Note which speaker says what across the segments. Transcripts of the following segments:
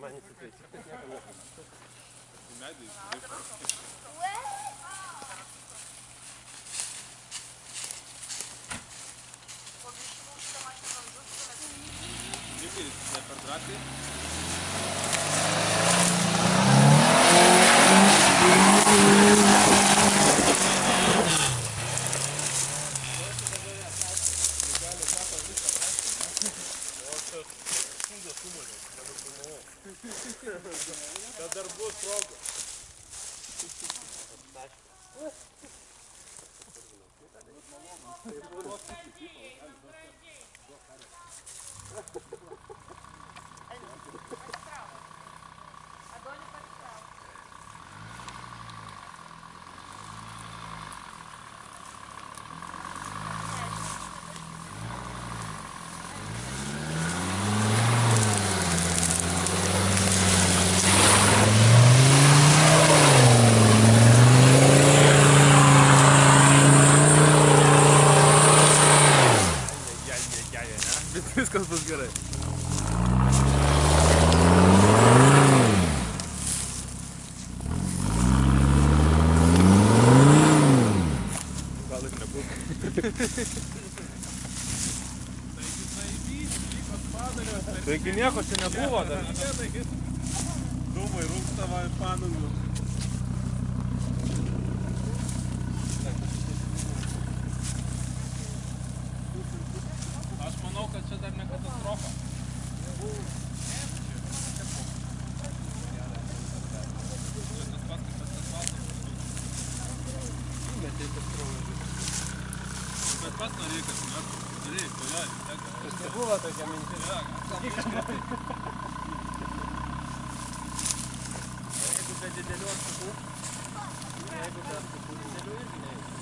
Speaker 1: Сама не цепляйся. Не перед квадраты. Įsitaisyti.
Speaker 2: Bet viskas bus gerai. Gal ir nebus. Taigi nieko čia nebuvo dar. Dūmai rūkstava ir padangų.
Speaker 3: Aš manau, kad čia dar ne katastrofa. Bet pats norėjai, kad mes norėjai, pajai,
Speaker 1: Nebuvo tokia mintis. Jeigu be didelių atsakų, jeigu be atsakų didelių irgi neįvyks.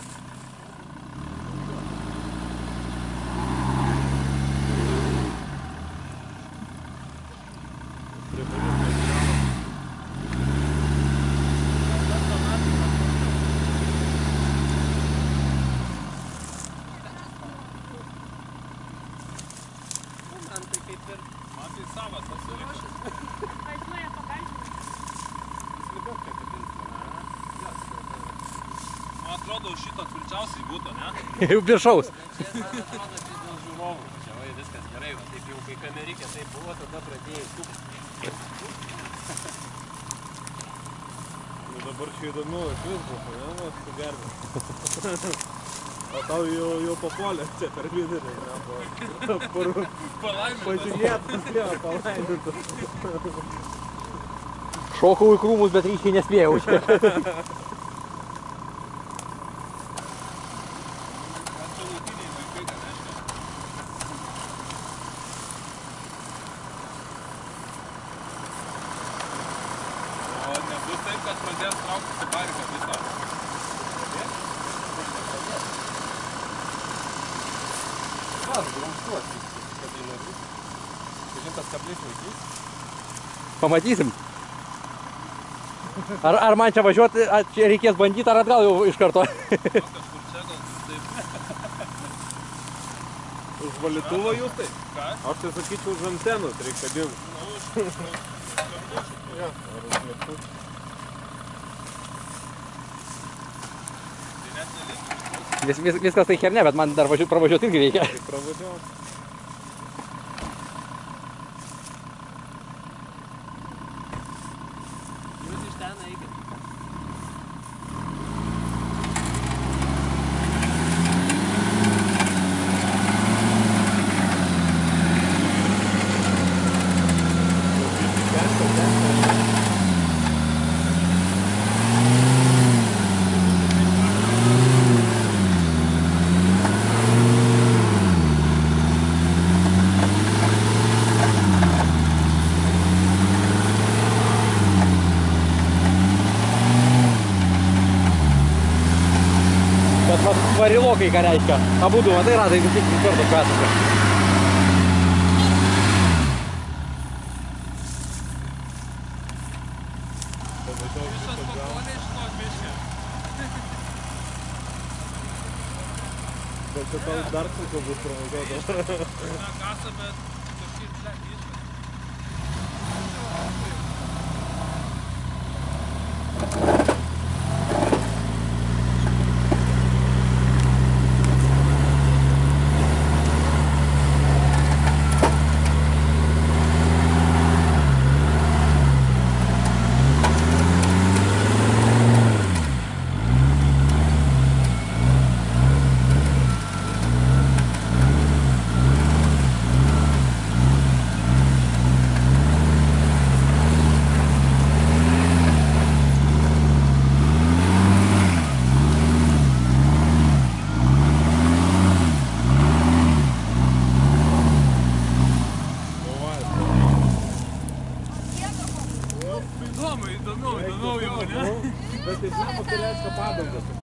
Speaker 1: Man tai kaip
Speaker 3: tai savas surišas.
Speaker 4: Važiuoja pagalbinti.
Speaker 1: sligovka kabins.
Speaker 3: Man atrodo, šito tvirčiausiai būtų, ne?
Speaker 2: Jau viršaus.
Speaker 1: Čia man atrodo, tai dėl žiūrovų. Čia vai viskas gerai, va taip jau kai kamerikė taip buvo, tada pradėjai tūpti.
Speaker 2: Nu dabar čia įdomu, iš vis bus, ne, su gerbė. O tau jau, jau papuolė čia per vidurį, ne, po, pažiūrėtas, jo, palaimintas.
Speaker 5: Šokau į krūmus, bet ryškiai nespėjau.
Speaker 3: Čia? O nebus taip, kad pradės traukti
Speaker 5: Pamatysim. Ar, ar man čia važiuoti, ar čia reikės bandyti, ar atgal jau iš karto?
Speaker 2: Už valytuvo jūs tai?
Speaker 3: Ką?
Speaker 2: Aš tai sakyčiau už antenos reikia kabinti.
Speaker 3: Nu, už- už-
Speaker 2: Jo, ar už mygtuką.
Speaker 5: Vis, vis, viskas tai herne, bet man dar važiu, pravažiuoti irgi reikia.
Speaker 2: Tai pravažiuoju.
Speaker 1: Jūs iš ten eikit.
Speaker 5: Bet vat varilokai ką reiškia. Abudu, matai radai, kaip tik kartu kasasi.
Speaker 3: Visos papuolė iš to biškio.
Speaker 2: Bet čia tau dar sunku bus pramogoto.
Speaker 3: Na kasa, bet kažkaip, ble, iškas.